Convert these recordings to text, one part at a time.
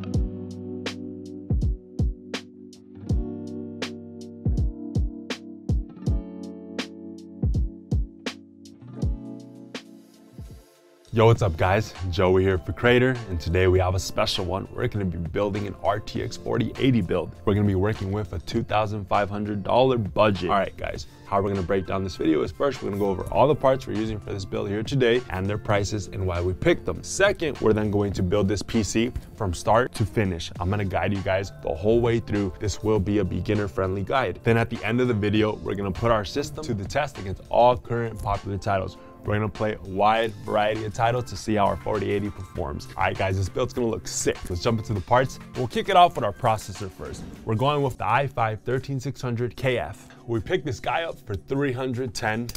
Bye. Yo, what's up guys? Joey here for Crater, and today we have a special one. We're gonna be building an RTX 4080 build. We're gonna be working with a $2,500 budget. All right guys, how we're gonna break down this video is first, we're gonna go over all the parts we're using for this build here today and their prices and why we picked them. Second, we're then going to build this PC from start to finish. I'm gonna guide you guys the whole way through. This will be a beginner friendly guide. Then at the end of the video, we're gonna put our system to the test against all current popular titles. We're gonna play a wide variety of titles to see how our 4080 performs. All right, guys, this build's gonna look sick. Let's jump into the parts. We'll kick it off with our processor first. We're going with the i5 13600 KF. We picked this guy up for 310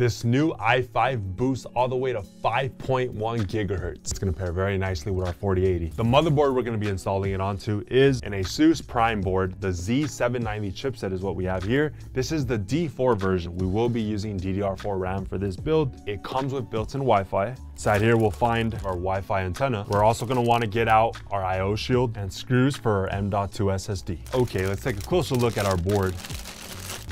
this new i5 boosts all the way to 5.1 gigahertz. It's gonna pair very nicely with our 4080. The motherboard we're gonna be installing it onto is an Asus Prime board. The Z790 chipset is what we have here. This is the D4 version. We will be using DDR4 RAM for this build. It comes with built-in Wi-Fi. Side here, we'll find our Wi-Fi antenna. We're also gonna wanna get out our I.O. shield and screws for our M.2 SSD. Okay, let's take a closer look at our board.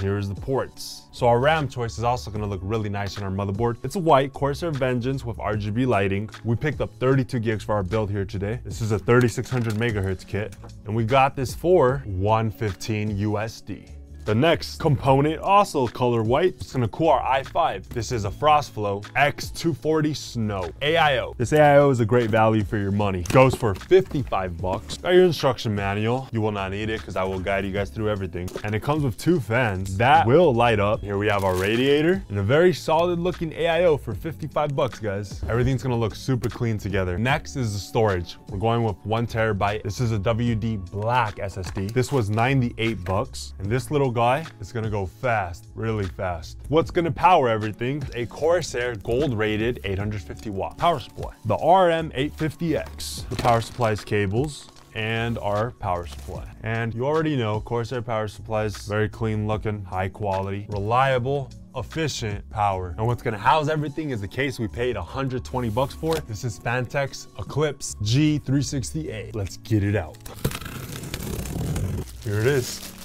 Here's the ports. So our RAM choice is also gonna look really nice on our motherboard. It's a white Corsair Vengeance with RGB lighting. We picked up 32 gigs for our build here today. This is a 3600 megahertz kit. And we got this for 115 USD. The next component, also color white, it's gonna cool our i5. This is a FrostFlow X240 Snow AIO. This AIO is a great value for your money. Goes for 55 bucks. Got your instruction manual. You will not need it because I will guide you guys through everything. And it comes with two fans that will light up. Here we have our radiator and a very solid looking AIO for 55 bucks, guys. Everything's gonna look super clean together. Next is the storage. We're going with one terabyte. This is a WD Black SSD. This was 98 bucks. And this little guy gonna go fast, really fast. What's gonna power everything? A Corsair gold rated 850 watt power supply. The RM850X. The power supply's cables, and our power supply. And you already know Corsair power supplies, very clean looking, high quality, reliable, efficient power. And what's gonna house everything is the case we paid 120 bucks for. This is Phanteks Eclipse G360A. Let's get it out. Here it is.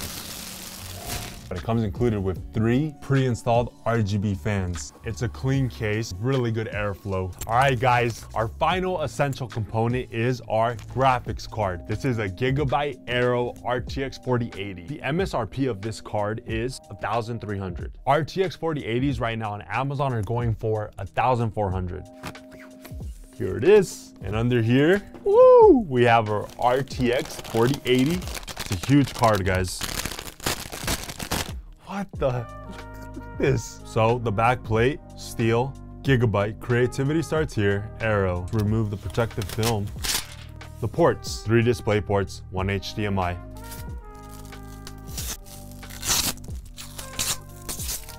But it comes included with three pre-installed RGB fans. It's a clean case, really good airflow. All right, guys, our final essential component is our graphics card. This is a Gigabyte Aero RTX 4080. The MSRP of this card is 1,300. RTX 4080s right now on Amazon are going for 1,400. Here it is. And under here, woo, we have our RTX 4080. It's a huge card, guys. What the? Look at this. So the back plate, steel, Gigabyte. Creativity starts here, Aero, Remove the protective film. The ports, three display ports, one HDMI.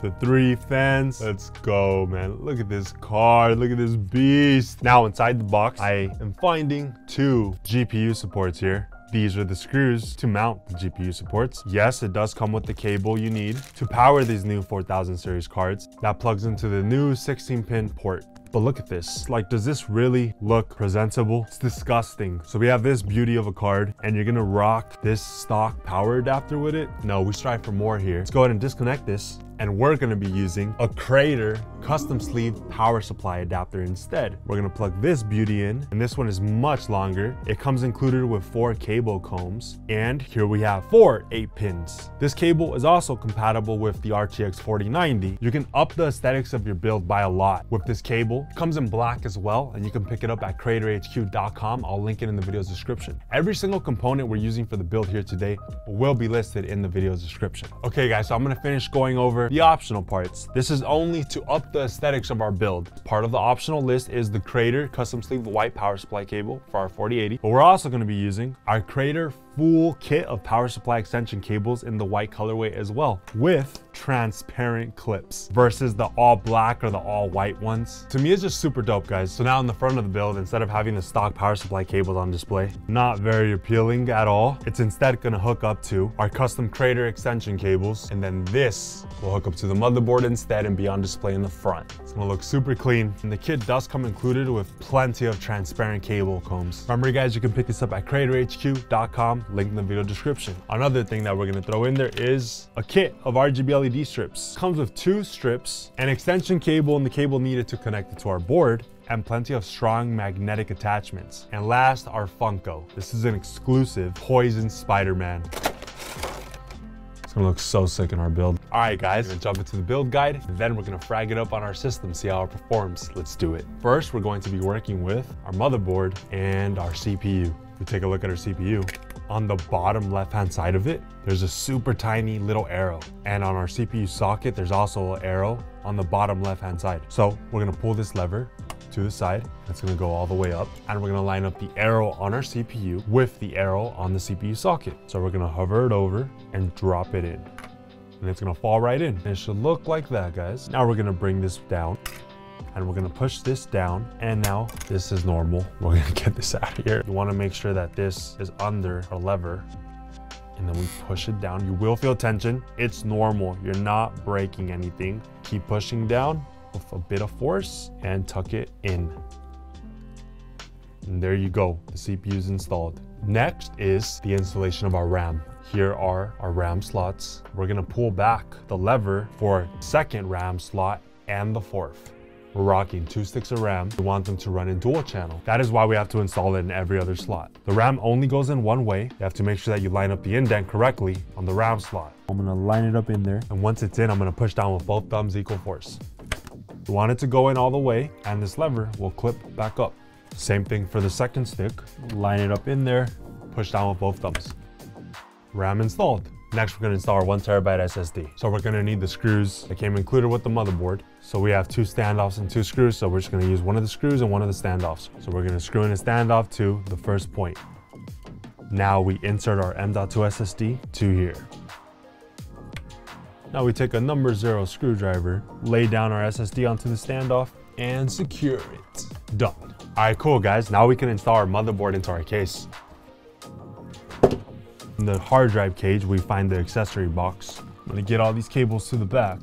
The three fans. Let's go, man. Look at this card. Look at this beast. Now inside the box, I am finding two GPU supports here. These are the screws to mount the GPU supports. Yes, it does come with the cable you need to power these new 4000 series cards. That plugs into the new 16 pin port. But look at this. Like, does this really look presentable? It's disgusting. So we have this beauty of a card and you're gonna rock this stock power adapter with it? No, we strive for more here. Let's go ahead and disconnect this and we're gonna be using a Crater custom sleeve power supply adapter instead. We're gonna plug this beauty in, and this one is much longer. It comes included with four cable combs, and here we have four eight pins. This cable is also compatible with the RTX 4090. You can up the aesthetics of your build by a lot with this cable. It comes in black as well, and you can pick it up at craterhq.com. I'll link it in the video's description. Every single component we're using for the build here today will be listed in the video's description. Okay guys, so I'm gonna finish going over the optional parts. This is only to up the aesthetics of our build. Part of the optional list is the Crater custom sleeve white power supply cable for our 4080, but we're also gonna be using our Crater full kit of power supply extension cables in the white colorway as well with transparent clips versus the all black or the all white ones. To me, it's just super dope, guys. So now in the front of the build, instead of having the stock power supply cables on display, not very appealing at all. It's instead gonna hook up to our custom Crater extension cables, and then this will hook up to the motherboard instead and be on display in the front. It's gonna look super clean. And the kit does come included with plenty of transparent cable combs. Remember guys, you can pick this up at craterhq.com, link in the video description. Another thing that we're gonna throw in there is a kit of RGB LED strips. Comes with two strips, an extension cable and the cable needed to connect it to our board, and plenty of strong magnetic attachments. And last, our Funko. This is an exclusive Poison Spider-Man. It's gonna look so sick in our build. All right, guys, we're gonna jump into the build guide, then we're gonna frag it up on our system, see how it performs. Let's do it. First, we're going to be working with our motherboard and our CPU. We take a look at our CPU on the bottom left-hand side of it, there's a super tiny little arrow. And on our CPU socket, there's also an arrow on the bottom left-hand side. So we're gonna pull this lever to the side. It's gonna go all the way up. And we're gonna line up the arrow on our CPU with the arrow on the CPU socket. So we're gonna hover it over and drop it in. And it's gonna fall right in. And it should look like that, guys. Now we're gonna bring this down and we're gonna push this down. And now this is normal. We're gonna get this out of here. You wanna make sure that this is under a lever and then we push it down. You will feel tension. It's normal. You're not breaking anything. Keep pushing down with a bit of force and tuck it in. And there you go. The CPU is installed. Next is the installation of our RAM. Here are our RAM slots. We're gonna pull back the lever for second RAM slot and the fourth. We're rocking two sticks of RAM. We want them to run in dual channel. That is why we have to install it in every other slot. The RAM only goes in one way. You have to make sure that you line up the indent correctly on the RAM slot. I'm gonna line it up in there. And once it's in, I'm gonna push down with both thumbs equal force. We want it to go in all the way and this lever will clip back up. Same thing for the second stick. Line it up in there, push down with both thumbs. RAM installed. Next, we're gonna install our one terabyte SSD. So we're gonna need the screws that came included with the motherboard. So we have two standoffs and two screws. So we're just gonna use one of the screws and one of the standoffs. So we're gonna screw in a standoff to the first point. Now we insert our M.2 SSD to here. Now we take a number zero screwdriver, lay down our SSD onto the standoff, and secure it. Done. All right, cool guys. Now we can install our motherboard into our case. In the hard drive cage, we find the accessory box. I'm gonna get all these cables to the back.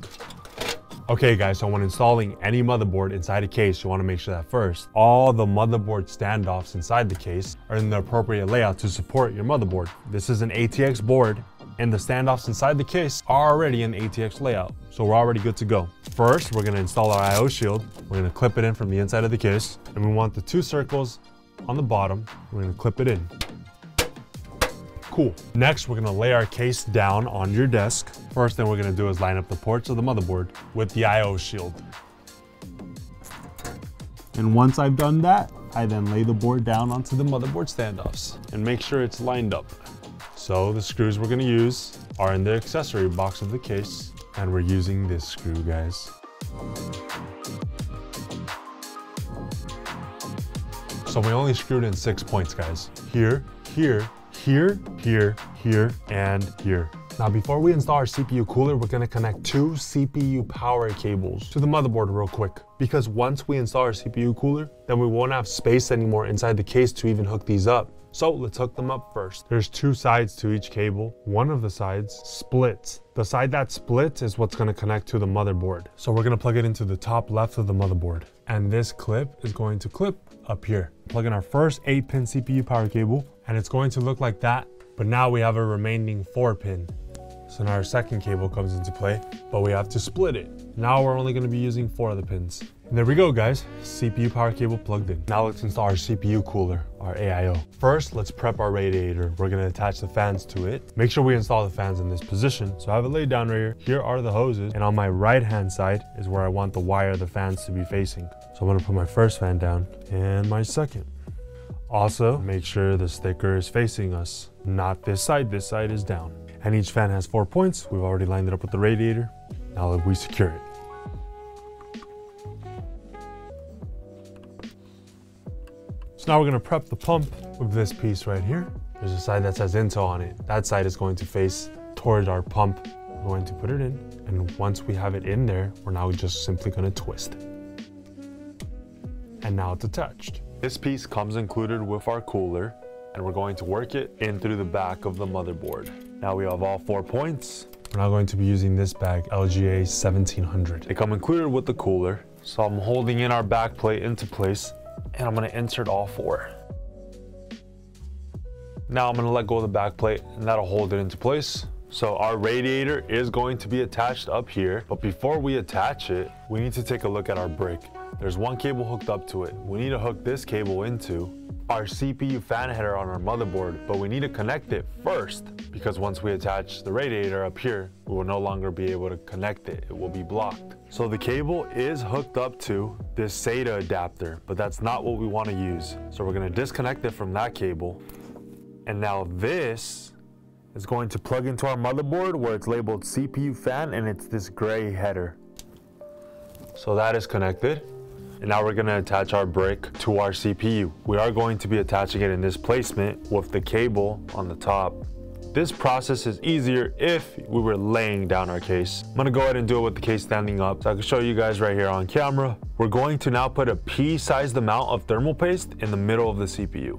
Okay guys, so when installing any motherboard inside a case, you wanna make sure that first, all the motherboard standoffs inside the case are in the appropriate layout to support your motherboard. This is an ATX board and the standoffs inside the case are already in ATX layout. So we're already good to go. First, we're gonna install our IO shield. We're gonna clip it in from the inside of the case and we want the two circles on the bottom. We're gonna clip it in. Cool. Next, we're gonna lay our case down on your desk. First thing we're gonna do is line up the ports of the motherboard with the I.O. shield. And once I've done that, I then lay the board down onto the motherboard standoffs and make sure it's lined up. So the screws we're gonna use are in the accessory box of the case, and we're using this screw, guys. So we only screwed in six points, guys. Here, here, here, here, here, and here. Now before we install our CPU cooler, we're gonna connect two CPU power cables to the motherboard real quick. Because once we install our CPU cooler, then we won't have space anymore inside the case to even hook these up. So let's hook them up first. There's two sides to each cable. One of the sides splits. The side that splits is what's gonna connect to the motherboard. So we're gonna plug it into the top left of the motherboard. And this clip is going to clip up here. Plug in our first 8 pin CPU power cable and it's going to look like that. But now we have a remaining 4 pin. So now our second cable comes into play, but we have to split it. Now we're only gonna be using four of the pins. And there we go guys, CPU power cable plugged in. Now let's install our CPU cooler, our AIO. First, let's prep our radiator. We're gonna attach the fans to it. Make sure we install the fans in this position. So I have it laid down right here. Here are the hoses, and on my right hand side is where I want the wire the fans to be facing. So I'm gonna put my first fan down and my second. Also, make sure the sticker is facing us, not this side, this side is down. And each fan has four points. We've already lined it up with the radiator. Now that we secure it. So now we're gonna prep the pump with this piece right here. There's a side that says Intel on it. That side is going to face towards our pump. We're going to put it in. And once we have it in there, we're now just simply gonna twist. And now it's attached. This piece comes included with our cooler and we're going to work it in through the back of the motherboard. Now we have all four points. We're now going to be using this bag, LGA 1700. They come included with the cooler. So I'm holding in our back plate into place and I'm gonna insert all four. Now I'm gonna let go of the back plate and that'll hold it into place. So our radiator is going to be attached up here, but before we attach it, we need to take a look at our brick. There's one cable hooked up to it. We need to hook this cable into our CPU fan header on our motherboard, but we need to connect it first because once we attach the radiator up here, we will no longer be able to connect it. It will be blocked. So the cable is hooked up to this SATA adapter, but that's not what we want to use. So we're going to disconnect it from that cable. And now this is going to plug into our motherboard where it's labeled CPU fan and it's this gray header. So that is connected. And now we're gonna attach our brick to our CPU. We are going to be attaching it in this placement with the cable on the top. This process is easier if we were laying down our case. I'm gonna go ahead and do it with the case standing up so I can show you guys right here on camera. We're going to now put a pea-sized amount of thermal paste in the middle of the CPU.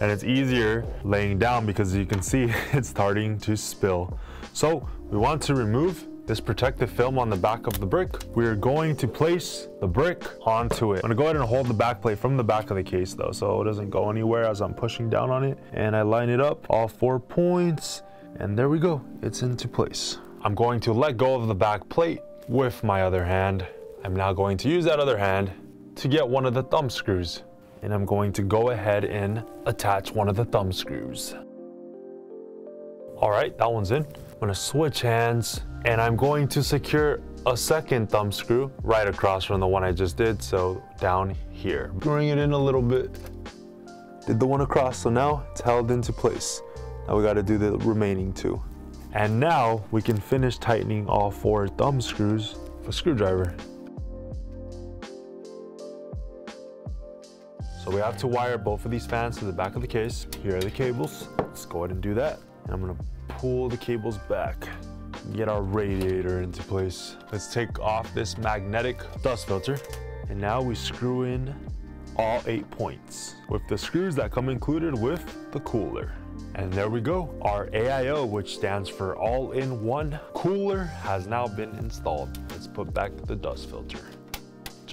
And it's easier laying down because you can see it's starting to spill. So we want to remove this protective film on the back of the brick. We're going to place the brick onto it. I'm gonna go ahead and hold the back plate from the back of the case though, so it doesn't go anywhere as I'm pushing down on it. And I line it up, all four points, and there we go, it's into place. I'm going to let go of the back plate with my other hand. I'm now going to use that other hand to get one of the thumb screws. And I'm going to go ahead and attach one of the thumb screws. All right, that one's in. I'm gonna switch hands and I'm going to secure a second thumb screw right across from the one I just did, so down here. Bring it in a little bit. Did the one across, so now it's held into place. Now we gotta do the remaining two. And now we can finish tightening all four thumb screws with a screwdriver. So we have to wire both of these fans to the back of the case. Here are the cables. Let's go ahead and do that. And I'm gonna pull the cables back get our radiator into place. Let's take off this magnetic dust filter. And now we screw in all eight points with the screws that come included with the cooler. And there we go. Our AIO, which stands for all-in-one cooler, has now been installed. Let's put back the dust filter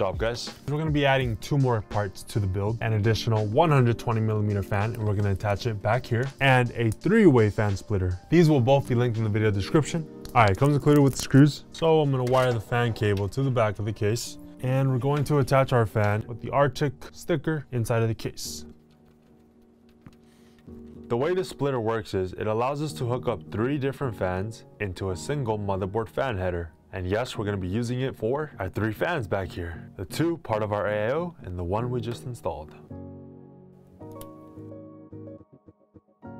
job guys. We're gonna be adding two more parts to the build, an additional 120 millimeter fan, and we're gonna attach it back here, and a three-way fan splitter. These will both be linked in the video description. All right, comes included with screws. So I'm gonna wire the fan cable to the back of the case, and we're going to attach our fan with the Arctic sticker inside of the case. The way the splitter works is it allows us to hook up three different fans into a single motherboard fan header. And yes, we're gonna be using it for our three fans back here. The two part of our AIO and the one we just installed.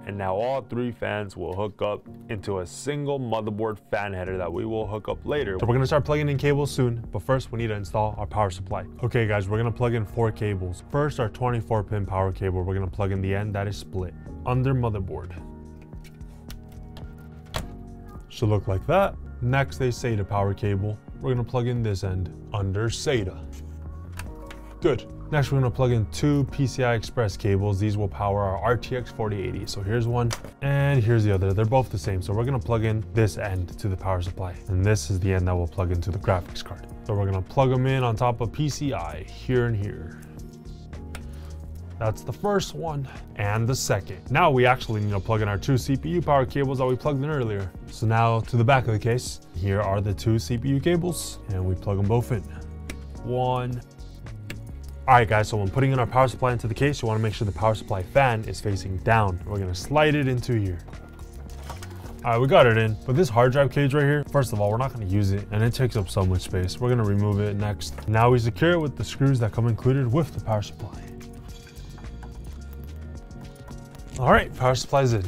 And now all three fans will hook up into a single motherboard fan header that we will hook up later. So we're gonna start plugging in cables soon, but first we need to install our power supply. Okay guys, we're gonna plug in four cables. First, our 24 pin power cable, we're gonna plug in the end that is split under motherboard. Should look like that. Next, a SATA power cable. We're gonna plug in this end under SATA. Good. Next, we're gonna plug in two PCI Express cables. These will power our RTX 4080. So here's one and here's the other. They're both the same. So we're gonna plug in this end to the power supply. And this is the end that will plug into the graphics card. So we're gonna plug them in on top of PCI here and here. That's the first one and the second. Now we actually need to plug in our two CPU power cables that we plugged in earlier. So now to the back of the case, here are the two CPU cables and we plug them both in. One. All right guys, so when putting in our power supply into the case, you wanna make sure the power supply fan is facing down. We're gonna slide it into here. All right, we got it in. But this hard drive cage right here, first of all, we're not gonna use it and it takes up so much space. We're gonna remove it next. Now we secure it with the screws that come included with the power supply. All right, power supply's in.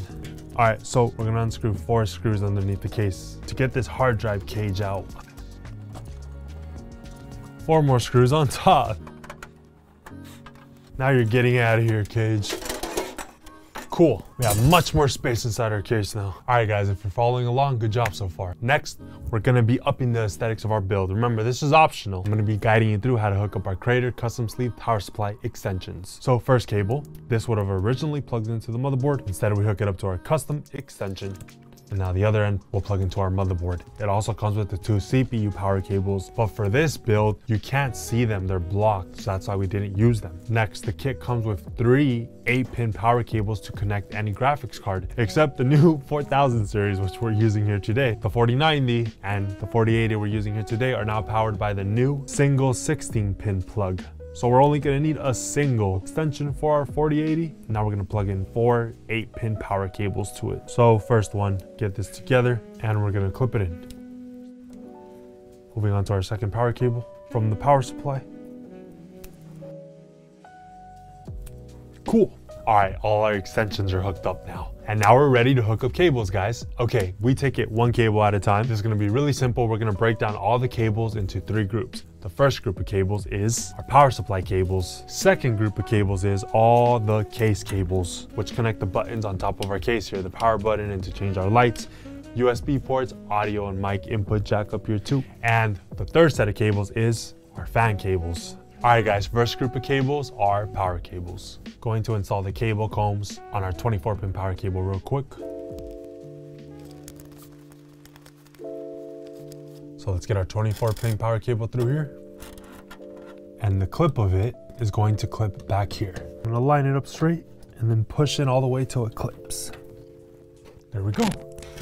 All right, so we're gonna unscrew four screws underneath the case to get this hard drive cage out. Four more screws on top. Now you're getting out of here, cage. Cool. We have much more space inside our case now. All right, guys, if you're following along, good job so far. Next, we're gonna be upping the aesthetics of our build. Remember, this is optional. I'm gonna be guiding you through how to hook up our Crater custom sleeve power supply extensions. So first cable, this would have originally plugged into the motherboard. Instead, we hook it up to our custom extension and now the other end will plug into our motherboard. It also comes with the two CPU power cables, but for this build, you can't see them, they're blocked, so that's why we didn't use them. Next, the kit comes with three 8-pin power cables to connect any graphics card, except the new 4000 series, which we're using here today. The 4090 and the 4080 we're using here today are now powered by the new single 16-pin plug. So we're only gonna need a single extension for our 4080. Now we're gonna plug in four eight pin power cables to it. So first one, get this together and we're gonna clip it in. Moving on to our second power cable from the power supply. Cool. All right, all our extensions are hooked up now. And now we're ready to hook up cables, guys. Okay, we take it one cable at a time. This is gonna be really simple. We're gonna break down all the cables into three groups. The first group of cables is our power supply cables. Second group of cables is all the case cables, which connect the buttons on top of our case here, the power button and to change our lights, USB ports, audio and mic input jack up here too. And the third set of cables is our fan cables. All right guys, first group of cables are power cables. Going to install the cable combs on our 24 pin power cable real quick. So let's get our 24 pin power cable through here. And the clip of it is going to clip back here. I'm gonna line it up straight and then push it all the way till it clips. There we go.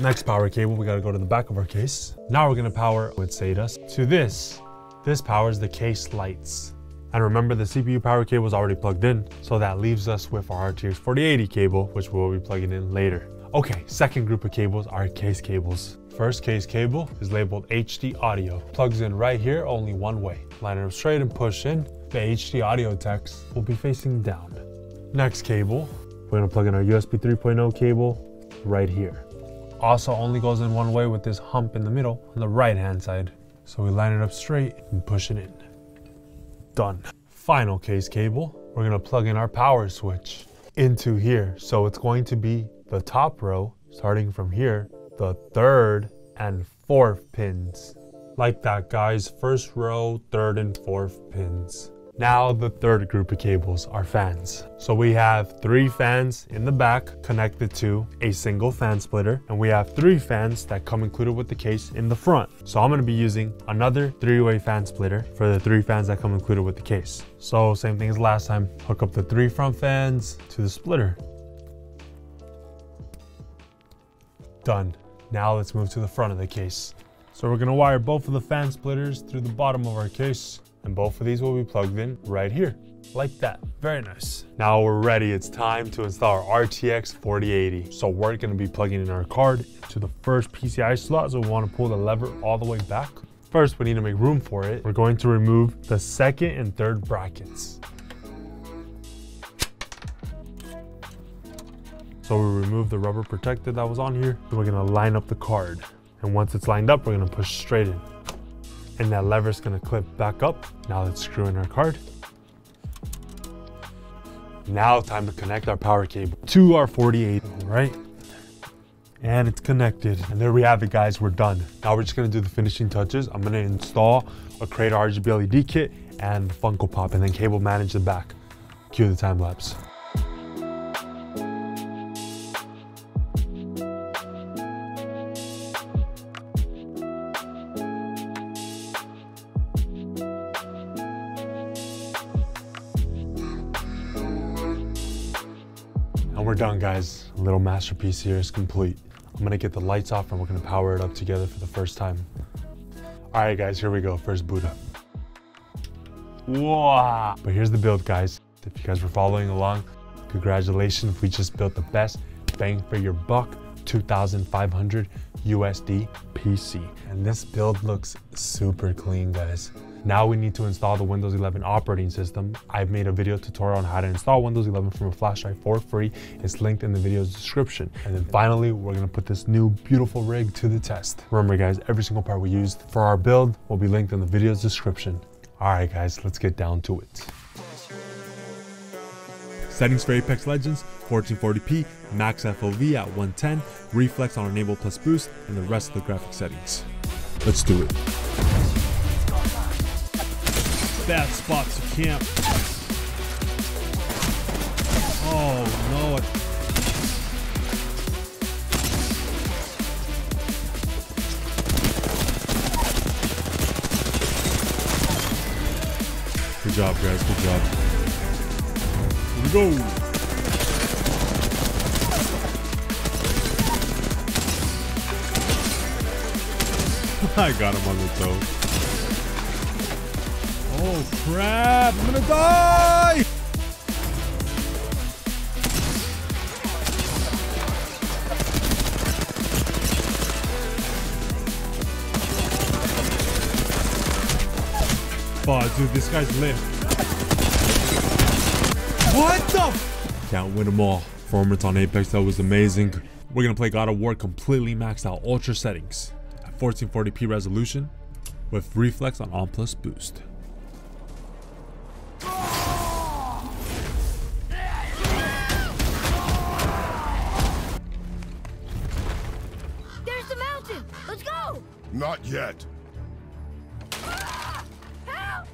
Next power cable, we gotta go to the back of our case. Now we're gonna power with SATA to this. This powers the case lights. And remember the CPU power cable is already plugged in, so that leaves us with our RTX 4080 cable, which we'll be plugging in later. Okay, second group of cables are case cables. First case cable is labeled HD audio. Plugs in right here only one way. Line it up straight and push in. The HD audio text will be facing down. Next cable, we're gonna plug in our USB 3.0 cable right here. Also only goes in one way with this hump in the middle on the right hand side. So we line it up straight and push it in done. Final case cable, we're gonna plug in our power switch into here. So it's going to be the top row, starting from here, the third and fourth pins. Like that, guys. First row, third and fourth pins. Now the third group of cables are fans. So we have three fans in the back connected to a single fan splitter and we have three fans that come included with the case in the front. So I'm gonna be using another three-way fan splitter for the three fans that come included with the case. So same thing as last time, hook up the three front fans to the splitter. Done. Now let's move to the front of the case. So we're gonna wire both of the fan splitters through the bottom of our case. And both of these will be plugged in right here, like that. Very nice. Now we're ready. It's time to install our RTX 4080. So we're gonna be plugging in our card to the first PCI slot. So we wanna pull the lever all the way back. First, we need to make room for it. We're going to remove the second and third brackets. So we remove the rubber protector that was on here. We're gonna line up the card. And once it's lined up, we're gonna push straight in and that lever is gonna clip back up. Now let's screw in our card. Now time to connect our power cable to our 48, right? And it's connected. And there we have it, guys, we're done. Now we're just gonna do the finishing touches. I'm gonna install a Crater RGB LED kit and the Funko Pop and then cable manage the back. Cue the time lapse. Little masterpiece here is complete. I'm gonna get the lights off and we're gonna power it up together for the first time. All right, guys, here we go. First boot up. Wow. But here's the build, guys. If you guys were following along, congratulations. We just built the best bang for your buck 2500 USD PC. And this build looks super clean, guys. Now we need to install the Windows 11 operating system. I've made a video tutorial on how to install Windows 11 from a flash drive for free. It's linked in the video's description. And then finally, we're gonna put this new beautiful rig to the test. Remember guys, every single part we used for our build will be linked in the video's description. All right guys, let's get down to it. Settings for Apex Legends 1440p, max FOV at 110, reflex on enable plus boost, and the rest of the graphic settings. Let's do it. Bad spot to camp. Oh no. Good job, guys. Good job. Here we go. I got him on the toe. Oh crap! I'm gonna die! Oh, dude, this guy's lit. What the? Can't win them all. Performance on Apex, that was amazing. We're gonna play God of War completely maxed out ultra settings at 1440p resolution with reflex on on plus boost. Not yet. Help!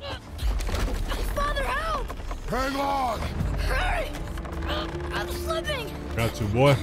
Father, help! Hang on! Hurry! I'm slipping! Got you, boy.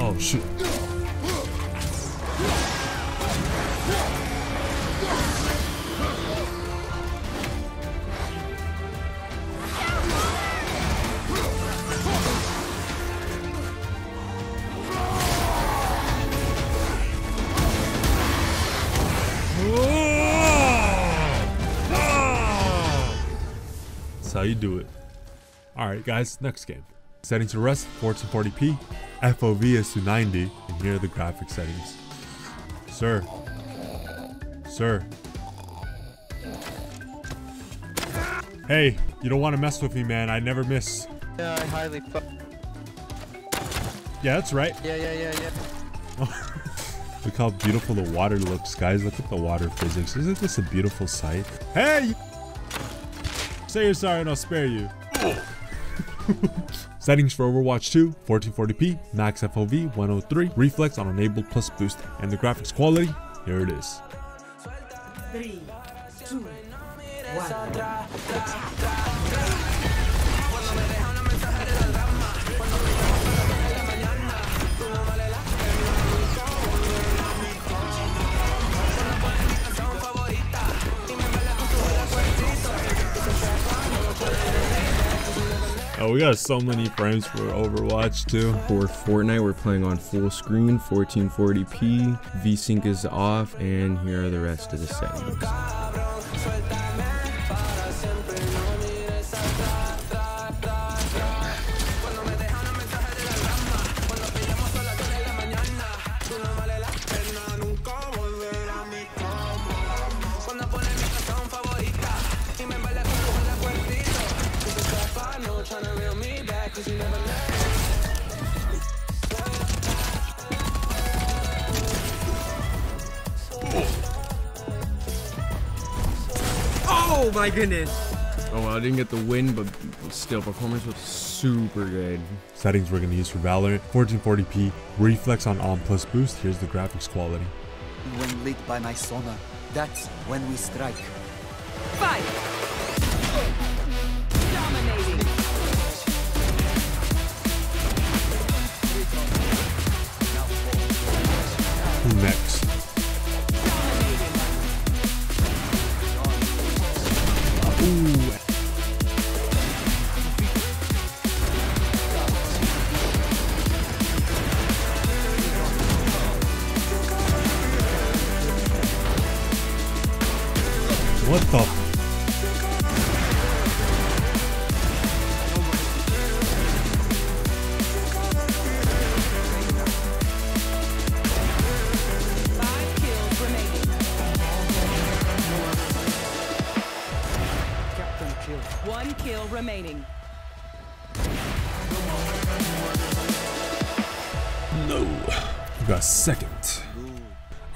Oh shoot. That's how you do it. Alright guys, next game. Settings to rest, 1440p, FOV is to 90, and here are the graphic settings. Sir. Sir. Hey, you don't want to mess with me, man. I never miss. Yeah, I highly fu- Yeah, that's right. Yeah, yeah, yeah, yeah. Look how beautiful the water looks, guys. Look at the water physics. Isn't this a beautiful sight? Hey! Say you're sorry and I'll spare you. Settings for Overwatch 2, 1440p, max FOV 103, reflex on enabled plus boost, and the graphics quality, here it is. Three, two, one. Oh, we got so many frames for Overwatch too. For Fortnite, we're playing on full screen, 1440p, VSync is off, and here are the rest of the settings. My goodness! Oh well, I didn't get the win, but still, performance was super good. Settings we're going to use for Valorant, 1440p, reflex on on plus boost. Here's the graphics quality. When lit by my sonar, that's when we strike. Fight!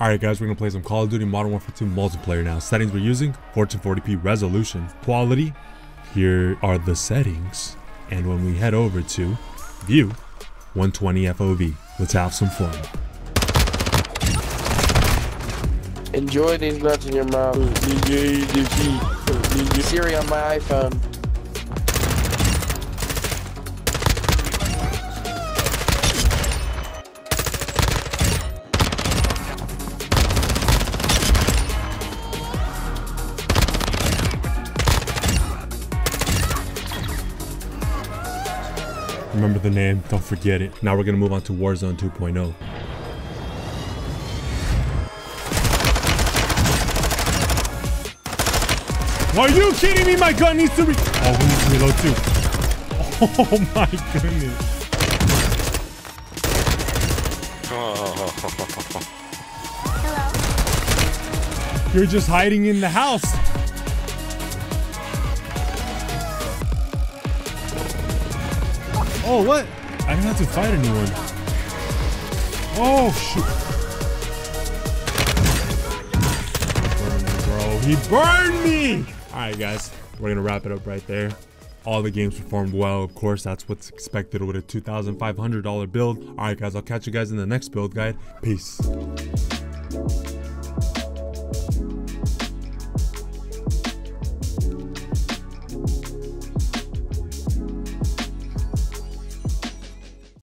Alright guys, we're gonna play some Call of Duty Modern Warfare 2 multiplayer now. Settings we're using, 1440p resolution. Quality, here are the settings. And when we head over to view, 120 FOV. Let's have some fun. Enjoy these nuts in your mouth. Siri on my iPhone. Remember the name, don't forget it. Now we're gonna move on to Warzone oh. 2.0. Are you kidding me? My gun needs to re- Oh, we need to reload too. Oh my goodness. You're just hiding in the house. Oh, what? I didn't have to fight anyone. Oh, shoot. Burn me, bro. He burned me! Alright, guys. We're going to wrap it up right there. All the games performed well. Of course, that's what's expected with a $2,500 build. Alright, guys. I'll catch you guys in the next build guide. Peace.